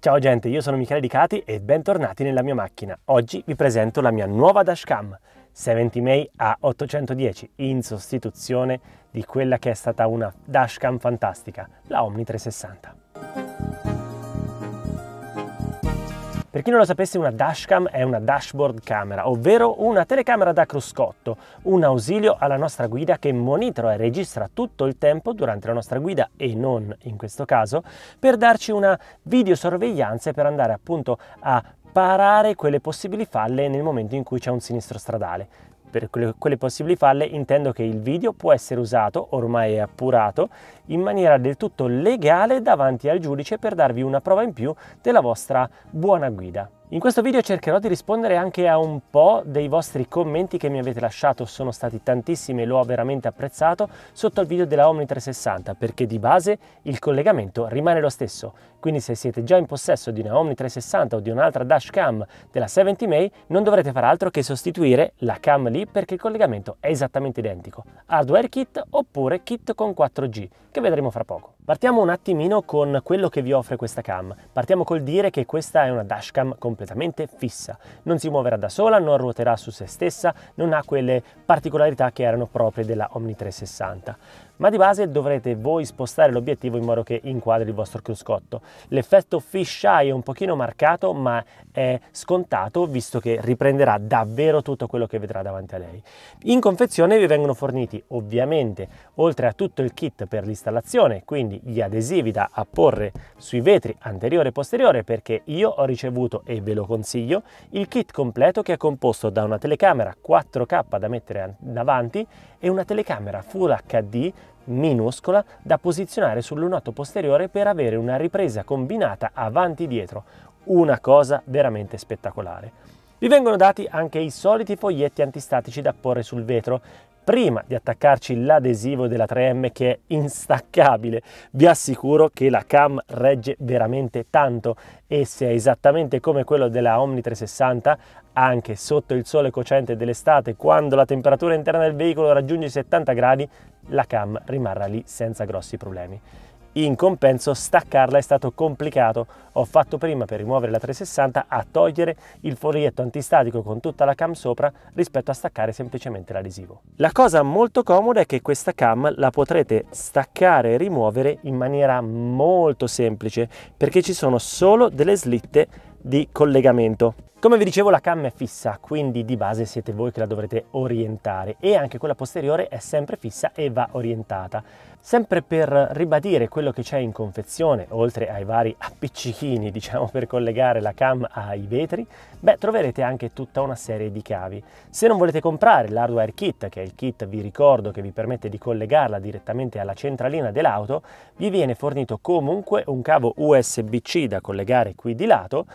Ciao gente, io sono Michele Dicati e bentornati nella mia macchina. Oggi vi presento la mia nuova dashcam 70 May A810 in sostituzione di quella che è stata una dashcam fantastica, la Omni 360. Per chi non lo sapesse, una dashcam è una dashboard camera, ovvero una telecamera da cruscotto, un ausilio alla nostra guida che monitora e registra tutto il tempo durante la nostra guida e non in questo caso, per darci una videosorveglianza e per andare appunto a parare quelle possibili falle nel momento in cui c'è un sinistro stradale per quelle, possibili falle intendo che il video può essere usato, ormai è appurato, in maniera del tutto legale davanti al giudice per darvi una prova in più della vostra buona guida. In questo video cercherò di rispondere anche a un po' dei vostri commenti che mi avete lasciato, sono stati tantissimi e l'ho veramente apprezzato, sotto il video della Omni 360 perché di base il collegamento rimane lo stesso, quindi se siete già in possesso di una Omni 360 o di un'altra dashcam della 70 May non dovrete fare altro che sostituire la cam lì perché il collegamento è esattamente identico, hardware kit oppure kit con 4G, che vedremo fra poco. Partiamo un attimino con quello che vi offre questa cam. Partiamo col dire che questa è una dashcam completamente fissa. Non si muoverà da sola, non ruoterà su se stessa, non ha quelle particolarità che erano proprie della Omni 360 ma di base dovrete voi spostare l'obiettivo in modo che inquadri il vostro cruscotto. L'effetto fisheye è un pochino marcato ma è scontato visto che riprenderà davvero tutto quello che vedrà davanti a lei. In confezione vi vengono forniti ovviamente oltre a tutto il kit per l'installazione, quindi gli adesivi da apporre sui vetri anteriore e posteriore perché io ho ricevuto e ve lo consiglio il kit completo che è composto da una telecamera 4K da mettere davanti e una telecamera Full HD minuscola da posizionare sul lunotto posteriore per avere una ripresa combinata avanti-dietro, una cosa veramente spettacolare. Vi vengono dati anche i soliti foglietti antistatici da porre sul vetro prima di attaccarci l'adesivo della 3M che è instaccabile. Vi assicuro che la cam regge veramente tanto e se è esattamente come quello della Omni 360, anche sotto il sole cocente dell'estate, quando la temperatura interna del veicolo raggiunge i 70 gradi, la cam rimarrà lì senza grossi problemi. In compenso staccarla è stato complicato. Ho fatto prima per rimuovere la 360 a togliere il foglietto antistatico con tutta la cam sopra rispetto a staccare semplicemente l'adesivo. La cosa molto comoda è che questa cam la potrete staccare e rimuovere in maniera molto semplice perché ci sono solo delle slitte di collegamento. Come vi dicevo la cam è fissa, quindi di base siete voi che la dovrete orientare e anche quella posteriore è sempre fissa e va orientata. Sempre per ribadire quello che c'è in confezione, oltre ai vari appiccichini diciamo per collegare la cam ai vetri, beh troverete anche tutta una serie di cavi. Se non volete comprare l'hardware kit, che è il kit vi ricordo che vi permette di collegarla direttamente alla centralina dell'auto, vi viene fornito comunque un cavo USB-C da collegare qui di lato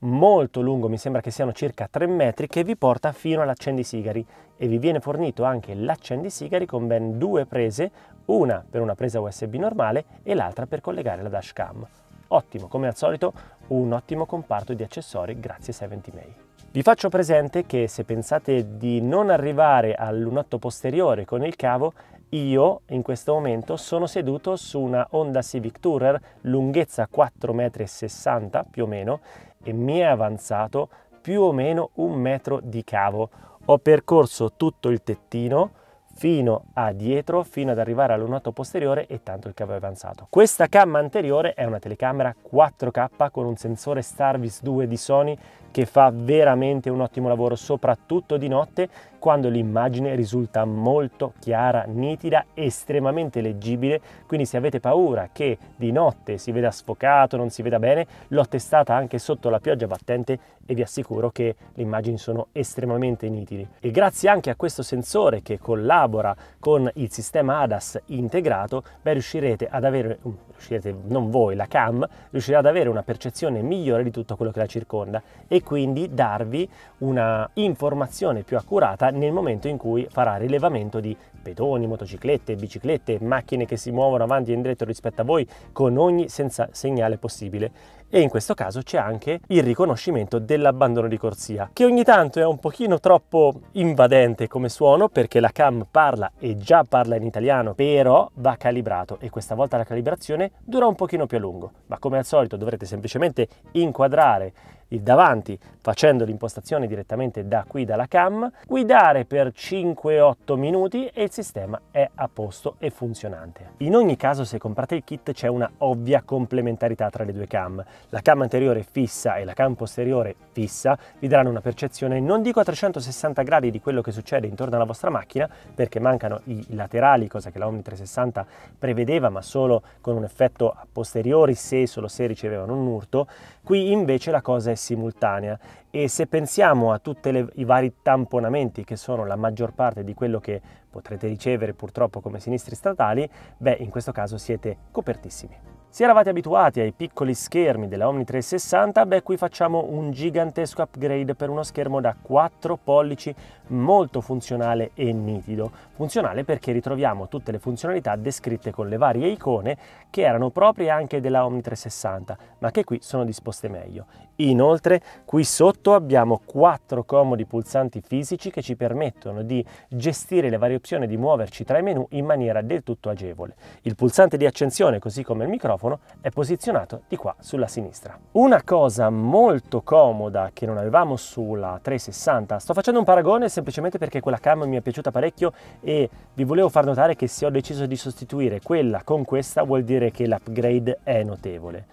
molto lungo, mi sembra che siano circa 3 metri, che vi porta fino all'accendisigari e vi viene fornito anche l'accendisigari con ben due prese, una per una presa USB normale e l'altra per collegare la dashcam. Ottimo, come al solito, un ottimo comparto di accessori grazie a 70 May. Vi faccio presente che se pensate di non arrivare al lunotto posteriore con il cavo, io in questo momento sono seduto su una Honda Civic Tourer lunghezza 4,60 m più o meno e mi è avanzato più o meno un metro di cavo. Ho percorso tutto il tettino fino a dietro, fino ad arrivare al lunotto posteriore e tanto il cavo è avanzato. Questa cam anteriore è una telecamera 4K con un sensore Starvis 2 di Sony che fa veramente un ottimo lavoro, soprattutto di notte, quando l'immagine risulta molto chiara, nitida, estremamente leggibile, quindi se avete paura che di notte si veda sfocato, non si veda bene, l'ho testata anche sotto la pioggia battente e vi assicuro che le immagini sono estremamente nitide. E grazie anche a questo sensore che collabora con il sistema ADAS integrato, beh, riuscirete ad avere, riuscirete, non voi, la cam, riuscirà ad avere una percezione migliore di tutto quello che la circonda e quindi darvi una informazione più accurata nel momento in cui farà rilevamento di pedoni, motociclette, biciclette, macchine che si muovono avanti e indietro rispetto a voi con ogni senza segnale possibile e in questo caso c'è anche il riconoscimento dell'abbandono di corsia, che ogni tanto è un pochino troppo invadente come suono perché la cam parla e già parla in italiano, però va calibrato e questa volta la calibrazione dura un pochino più a lungo, ma come al solito dovrete semplicemente inquadrare il davanti facendo l'impostazione direttamente da qui dalla cam, guidare per 5-8 minuti e il sistema è a posto e funzionante. In ogni caso se comprate il kit c'è una ovvia complementarità tra le due cam. La cam anteriore fissa e la cam posteriore fissa vi daranno una percezione non dico a 360 gradi di quello che succede intorno alla vostra macchina perché mancano i laterali, cosa che la Omni 360 prevedeva ma solo con un effetto a posteriori se solo se ricevevano un urto, qui invece la cosa è simultanea e se pensiamo a tutti i vari tamponamenti che sono la maggior parte di quello che potrete ricevere purtroppo come sinistri statali, beh in questo caso siete copertissimi. Se eravate abituati ai piccoli schermi della Omni 360, beh qui facciamo un gigantesco upgrade per uno schermo da 4 pollici molto funzionale e nitido. Funzionale perché ritroviamo tutte le funzionalità descritte con le varie icone che erano proprie anche della Omni 360, ma che qui sono disposte meglio. Inoltre, qui sotto abbiamo quattro comodi pulsanti fisici che ci permettono di gestire le varie opzioni di muoverci tra i menu in maniera del tutto agevole. Il pulsante di accensione, così come il microfono, è posizionato di qua sulla sinistra. Una cosa molto comoda che non avevamo sulla 360, sto facendo un paragone semplicemente perché quella cam mi è piaciuta parecchio e vi volevo far notare che se ho deciso di sostituire quella con questa vuol dire che l'upgrade è notevole.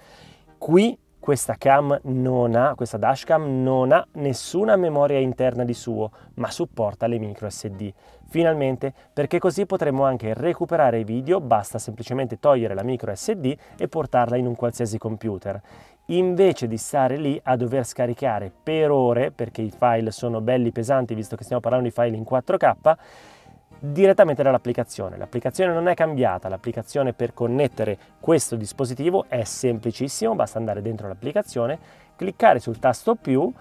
Qui questa cam non ha, questa dashcam non ha nessuna memoria interna di suo, ma supporta le micro SD. Finalmente, perché così potremo anche recuperare i video, basta semplicemente togliere la micro SD e portarla in un qualsiasi computer. Invece di stare lì a dover scaricare per ore, perché i file sono belli pesanti visto che stiamo parlando di file in 4K, direttamente dall'applicazione. L'applicazione non è cambiata, l'applicazione per connettere questo dispositivo è semplicissimo, basta andare dentro l'applicazione, cliccare sul tasto più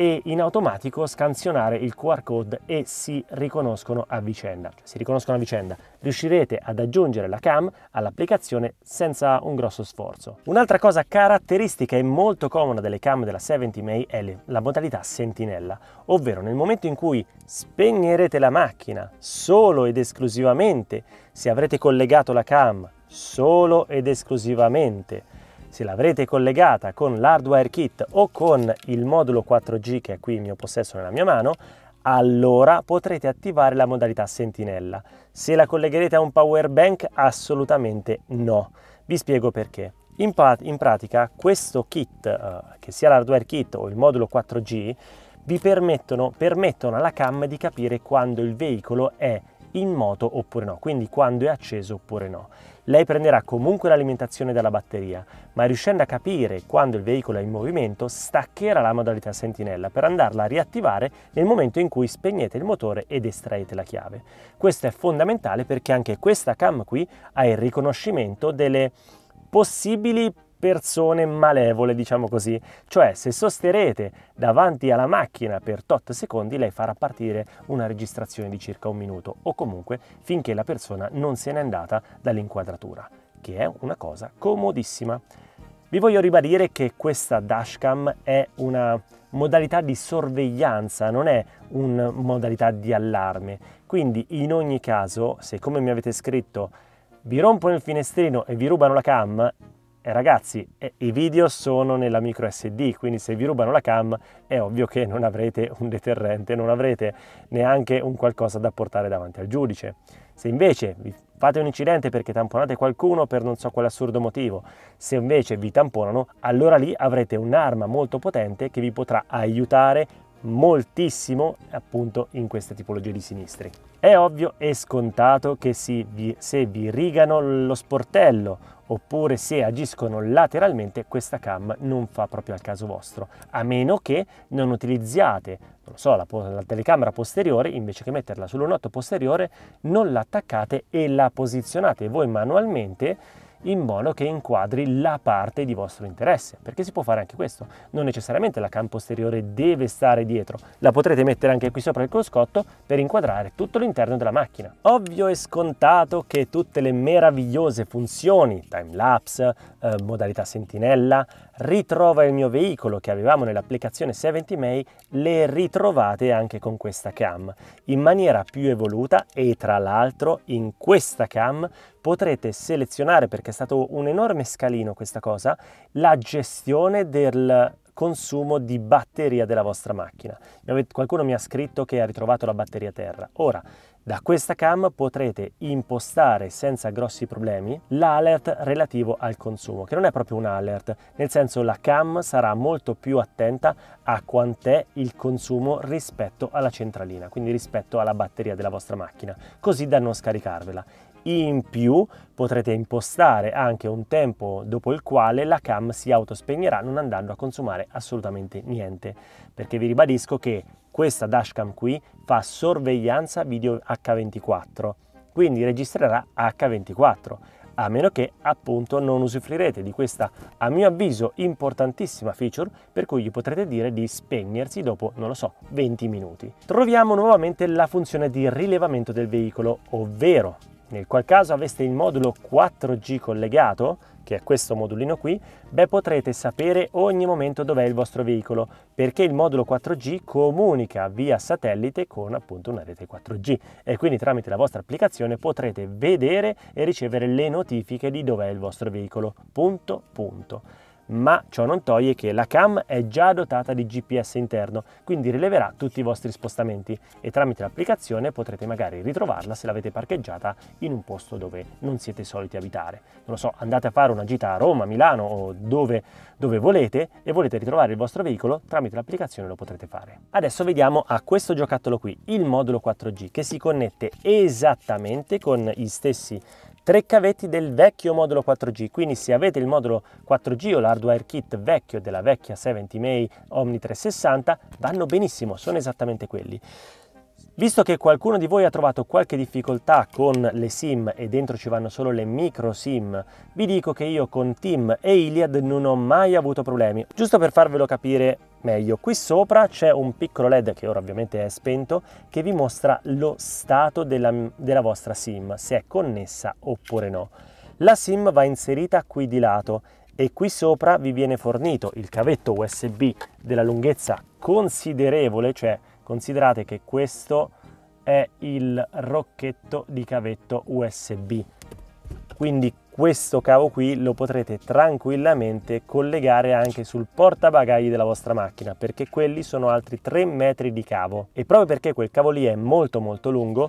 e in automatico scansionare il QR code e si riconoscono a vicenda. Cioè, si riconoscono a vicenda. Riuscirete ad aggiungere la cam all'applicazione senza un grosso sforzo. Un'altra cosa caratteristica e molto comoda delle cam della 70 May è la modalità sentinella, ovvero nel momento in cui spegnerete la macchina solo ed esclusivamente se avrete collegato la cam solo ed esclusivamente se l'avrete collegata con l'hardware kit o con il modulo 4G che è qui in mio possesso nella mia mano, allora potrete attivare la modalità sentinella. Se la collegherete a un power bank, assolutamente no. Vi spiego perché. In, in pratica questo kit, uh, che sia l'hardware kit o il modulo 4G, vi permettono, permettono alla cam di capire quando il veicolo è in moto oppure no, quindi quando è acceso oppure no. Lei prenderà comunque l'alimentazione dalla batteria, ma riuscendo a capire quando il veicolo è in movimento, staccherà la modalità sentinella per andarla a riattivare nel momento in cui spegnete il motore ed estraete la chiave. Questo è fondamentale perché anche questa cam qui ha il riconoscimento delle possibili persone malevole, diciamo così. Cioè, se sosterrete davanti alla macchina per tot secondi, lei farà partire una registrazione di circa un minuto o comunque finché la persona non se n'è andata dall'inquadratura, che è una cosa comodissima. Vi voglio ribadire che questa dashcam è una modalità di sorveglianza, non è una modalità di allarme. Quindi in ogni caso, se come mi avete scritto vi rompono il finestrino e vi rubano la cam, eh, ragazzi, eh, i video sono nella micro SD, quindi se vi rubano la cam è ovvio che non avrete un deterrente, non avrete neanche un qualcosa da portare davanti al giudice. Se invece vi fate un incidente perché tamponate qualcuno per non so quale assurdo motivo, se invece vi tamponano, allora lì avrete un'arma molto potente che vi potrà aiutare moltissimo appunto in queste tipologie di sinistri. È ovvio e scontato che vi, se vi rigano lo sportello oppure se agiscono lateralmente questa cam non fa proprio al caso vostro, a meno che non utilizziate non so, la, la telecamera posteriore, invece che metterla sul lunotto posteriore, non l'attaccate e la posizionate voi manualmente in modo che inquadri la parte di vostro interesse, perché si può fare anche questo. Non necessariamente la cam posteriore deve stare dietro, la potrete mettere anche qui sopra il cruscotto per inquadrare tutto l'interno della macchina. Ovvio e scontato che tutte le meravigliose funzioni, time lapse, eh, modalità sentinella, ritrova il mio veicolo che avevamo nell'applicazione 70 May, le ritrovate anche con questa cam in maniera più evoluta e tra l'altro in questa cam potrete selezionare, perché è stato un enorme scalino questa cosa, la gestione del consumo di batteria della vostra macchina. Qualcuno mi ha scritto che ha ritrovato la batteria terra. Ora, da questa cam potrete impostare senza grossi problemi l'alert relativo al consumo, che non è proprio un alert, nel senso la cam sarà molto più attenta a quant'è il consumo rispetto alla centralina, quindi rispetto alla batteria della vostra macchina, così da non scaricarvela. In più potrete impostare anche un tempo dopo il quale la cam si autospegnerà non andando a consumare assolutamente niente, perché vi ribadisco che questa dashcam qui fa sorveglianza video H24, quindi registrerà H24, a meno che appunto non usufruirete di questa, a mio avviso, importantissima feature per cui gli potrete dire di spegnersi dopo, non lo so, 20 minuti. Troviamo nuovamente la funzione di rilevamento del veicolo, ovvero nel qual caso aveste il modulo 4G collegato, che è questo modulino qui, beh potrete sapere ogni momento dov'è il vostro veicolo, perché il modulo 4G comunica via satellite con appunto una rete 4G e quindi tramite la vostra applicazione potrete vedere e ricevere le notifiche di dov'è il vostro veicolo. Punto punto ma ciò non toglie che la cam è già dotata di GPS interno, quindi rileverà tutti i vostri spostamenti e tramite l'applicazione potrete magari ritrovarla se l'avete parcheggiata in un posto dove non siete soliti abitare. Non lo so, andate a fare una gita a Roma, Milano o dove, dove volete e volete ritrovare il vostro veicolo, tramite l'applicazione lo potrete fare. Adesso vediamo a questo giocattolo qui, il modulo 4G, che si connette esattamente con gli stessi tre cavetti del vecchio modulo 4G, quindi se avete il modulo 4G o l'hardware kit vecchio della vecchia 70 May Omni 360 vanno benissimo, sono esattamente quelli. Visto che qualcuno di voi ha trovato qualche difficoltà con le SIM e dentro ci vanno solo le micro SIM, vi dico che io con Team e Iliad non ho mai avuto problemi. Giusto per farvelo capire meglio, qui sopra c'è un piccolo LED che ora ovviamente è spento che vi mostra lo stato della, della vostra SIM, se è connessa oppure no. La SIM va inserita qui di lato e qui sopra vi viene fornito il cavetto USB della lunghezza considerevole, cioè Considerate che questo è il rocchetto di cavetto USB. Quindi questo cavo qui lo potrete tranquillamente collegare anche sul portabagagli della vostra macchina perché quelli sono altri 3 metri di cavo. E proprio perché quel cavo lì è molto molto lungo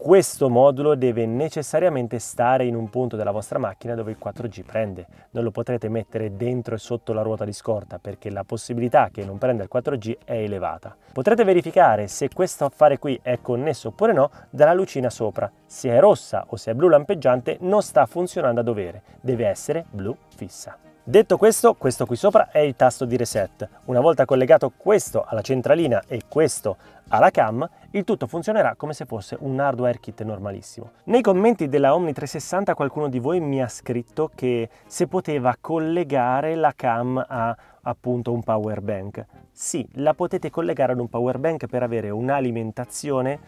questo modulo deve necessariamente stare in un punto della vostra macchina dove il 4G prende. Non lo potrete mettere dentro e sotto la ruota di scorta perché la possibilità che non prenda il 4G è elevata. Potrete verificare se questo affare qui è connesso oppure no dalla lucina sopra. Se è rossa o se è blu lampeggiante non sta funzionando a dovere, deve essere blu fissa. Detto questo, questo qui sopra è il tasto di reset. Una volta collegato questo alla centralina e questo alla cam, il tutto funzionerà come se fosse un hardware kit normalissimo. Nei commenti della Omni 360 qualcuno di voi mi ha scritto che se poteva collegare la cam a appunto un power bank. Sì, la potete collegare ad un power bank per avere un'alimentazione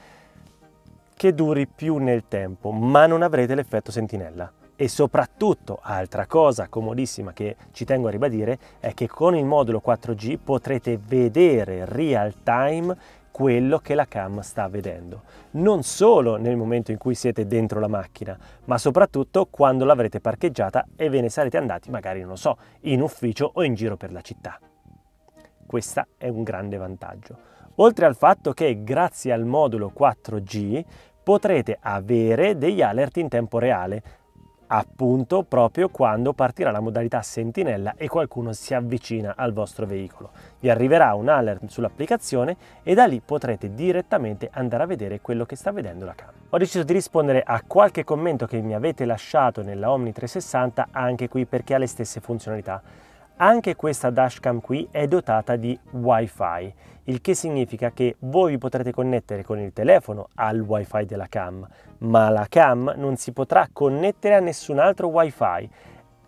che duri più nel tempo, ma non avrete l'effetto sentinella. E soprattutto, altra cosa comodissima che ci tengo a ribadire, è che con il modulo 4G potrete vedere real time quello che la cam sta vedendo. Non solo nel momento in cui siete dentro la macchina, ma soprattutto quando l'avrete parcheggiata e ve ne sarete andati magari, non lo so, in ufficio o in giro per la città. Questo è un grande vantaggio. Oltre al fatto che grazie al modulo 4G potrete avere degli alert in tempo reale appunto proprio quando partirà la modalità sentinella e qualcuno si avvicina al vostro veicolo. Vi arriverà un alert sull'applicazione e da lì potrete direttamente andare a vedere quello che sta vedendo la camera. Ho deciso di rispondere a qualche commento che mi avete lasciato nella Omni 360 anche qui perché ha le stesse funzionalità. Anche questa dashcam qui è dotata di wifi, il che significa che voi vi potrete connettere con il telefono al wifi della cam, ma la cam non si potrà connettere a nessun altro wifi.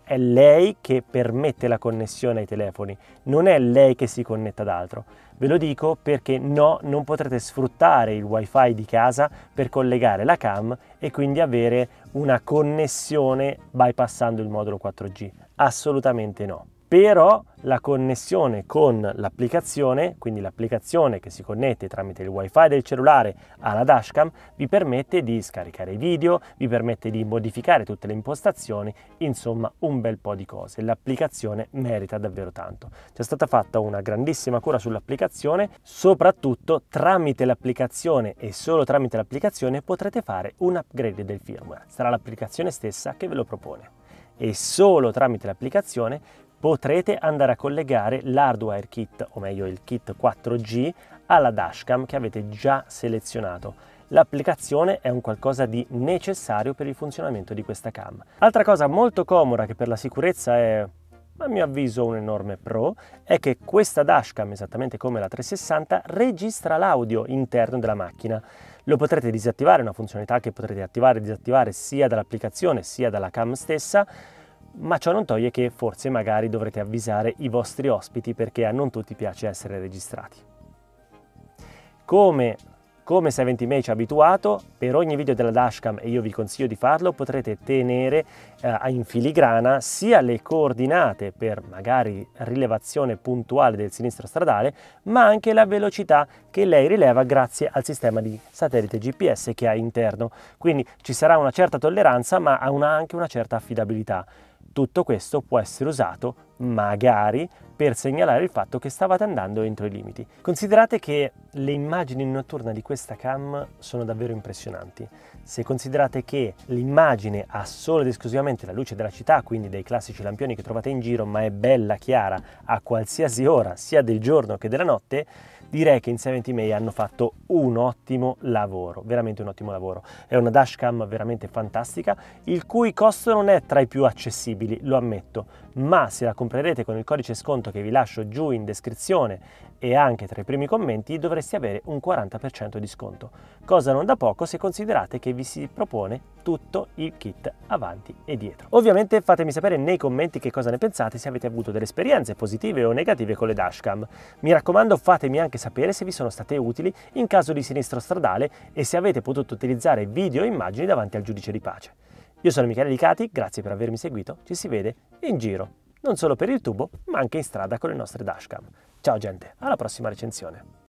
È lei che permette la connessione ai telefoni, non è lei che si connette ad altro. Ve lo dico perché no, non potrete sfruttare il wifi di casa per collegare la cam e quindi avere una connessione bypassando il modulo 4G. Assolutamente no. Però la connessione con l'applicazione, quindi l'applicazione che si connette tramite il wifi del cellulare alla dashcam, vi permette di scaricare i video, vi permette di modificare tutte le impostazioni, insomma un bel po' di cose. L'applicazione merita davvero tanto. C'è stata fatta una grandissima cura sull'applicazione, soprattutto tramite l'applicazione e solo tramite l'applicazione potrete fare un upgrade del firmware. Sarà l'applicazione stessa che ve lo propone e solo tramite l'applicazione potrete andare a collegare l'hardware kit, o meglio il kit 4G, alla dashcam che avete già selezionato. L'applicazione è un qualcosa di necessario per il funzionamento di questa cam. Altra cosa molto comoda che per la sicurezza è a mio avviso un enorme pro, è che questa dashcam, esattamente come la 360, registra l'audio interno della macchina. Lo potrete disattivare, è una funzionalità che potrete attivare e disattivare sia dall'applicazione sia dalla cam stessa, ma ciò non toglie che forse magari dovrete avvisare i vostri ospiti perché a non tutti piace essere registrati. Come, come 70 May ci ha abituato, per ogni video della dashcam, e io vi consiglio di farlo, potrete tenere eh, in filigrana sia le coordinate per magari rilevazione puntuale del sinistro stradale, ma anche la velocità che lei rileva grazie al sistema di satellite GPS che ha interno. Quindi ci sarà una certa tolleranza, ma una, anche una certa affidabilità. Tutto questo può essere usato magari per segnalare il fatto che stavate andando entro i limiti. Considerate che le immagini notturne di questa cam sono davvero impressionanti. Se considerate che l'immagine ha solo ed esclusivamente la luce della città, quindi dei classici lampioni che trovate in giro, ma è bella chiara a qualsiasi ora, sia del giorno che della notte, direi che in 70 May hanno fatto un ottimo lavoro, veramente un ottimo lavoro. È una dashcam veramente fantastica, il cui costo non è tra i più accessibili, lo ammetto, ma se la comprerete con il codice sconto che vi lascio giù in descrizione e anche tra i primi commenti dovreste avere un 40% di sconto, cosa non da poco se considerate che vi si propone tutto il kit avanti e dietro. Ovviamente fatemi sapere nei commenti che cosa ne pensate, se avete avuto delle esperienze positive o negative con le dashcam. Mi raccomando fatemi anche sapere se vi sono state utili in caso di sinistro stradale e se avete potuto utilizzare video e immagini davanti al giudice di pace. Io sono Michele Licati, grazie per avermi seguito, ci si vede in giro, non solo per il tubo, ma anche in strada con le nostre dashcam. Ciao gente, alla prossima recensione.